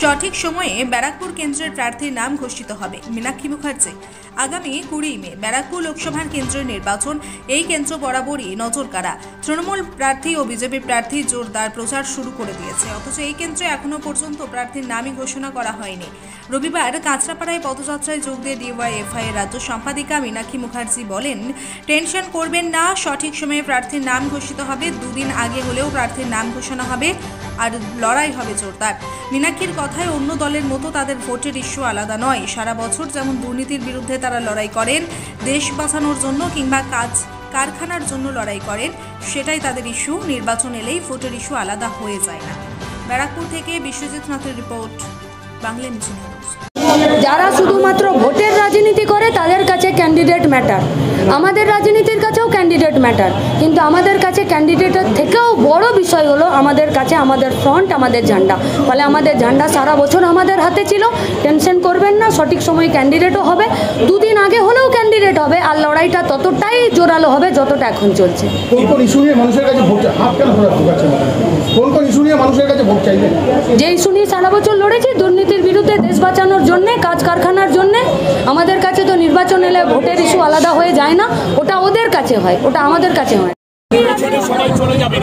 সঠিক সময়ে ব্যারাকপুর কেন্দ্রের প্রার্থীর নাম ঘোষিত হবে। মীনাক্ষী মুখার্জি। আগামী কুড়ি মে, ব্যারাকপুর লোকসভার কেন্দ্রের নির্বাচন। এই কেন্দ্র বরাবরই নজর কাড়া তৃণমূল প্রার্থী ও বিজেপি প্রার্থী জোরদার প্রচার শুরু করে দিয়েছে। অথচ এই কেন্দ্রে এখনও পর্যন্ত প্রার্থীর নামই ঘোষণা করা হয়নি। রবিবার কাঁচরাপাড়ায় পদযাত্রায় যোগ দিয়ে ডিওয়াইএফআই এর রাজ্য সম্পাদিকা মীনাক্ষী মুখার্জি বলেন, টেনশন করবেন না, সঠিক সময়ে প্রার্থীর নাম ঘোষিত হবে। দুদিন আগে হলেও প্রার্থীর নাম ঘোষণা হবে আর লড়াই হবে জোরদার। মীনাক্ষীর কথায় অন্য দলের মতো তাদের ভোটের ইস্যু আলাদা নয়। সারা বছর যেমন দুর্নীতির বিরুদ্ধে তারা লড়াই করেন, দেশ বাঁচানোর জন্য কিংবা কাজ, কারখানার জন্য লড়াই করেন, সেটাই তাদের ইস্যু। নির্বাচন এলেই ভোটের ইস্যু আলাদা হয়ে যায় না। ব্যারাকপুর থেকে বিশ্বজিৎ নাথের রিপোর্ট, বাংলা যারা শুধুমাত্র ভোটের ক্যান্ডিডেট ম্যাটার আমাদের রাজনীতির কাছেও ক্যান্ডিডেট ম্যাটার কিন্তু আমাদের কাছে ক্যান্ডিডেটের থেকেও বড় বিষয় হলো আমাদের কাছে আমাদের ফ্রন্ট আমাদের ঝান্ডা। ফলে আমাদের ঝান্ডা সারা বছর আমাদের হাতে ছিল। টেনশন করবেন না সঠিক সময় ক্যান্ডিডেটও হবে। দুদিন আগে হলেও ক্যান্ডিডেট হবে। আর লড়াইটা ততটাই জোরালো হবে যতটা এখন চলছে। যে ইস্যু নিয়ে সারা বছর লড়েছি দুর্নীতির বিরুদ্ধে দেশ বাঁচানোর জন্যে কাজ কারখানার জন্যে আমাদের কাছে তো নির্বাচন এলে ভোটের ইস্যু আলাদা হয়ে যায় না, ওটা ওদের কাছে হয়, ওটা আমাদের কাছে হয়। সবাই চলে যাবেন